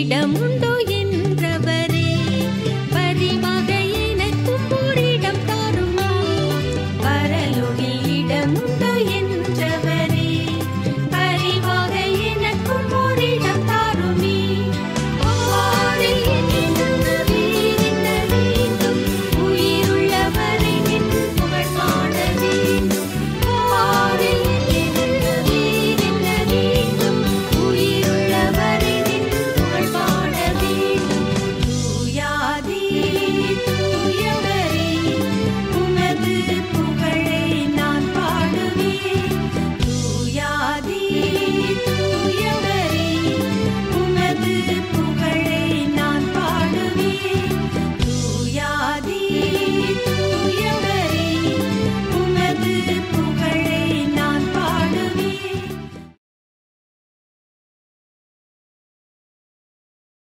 இடமுண்டோ என்றவரே. பரிமக எனக்கும் ஓரிடம் தாருமா? பரலோகில் என்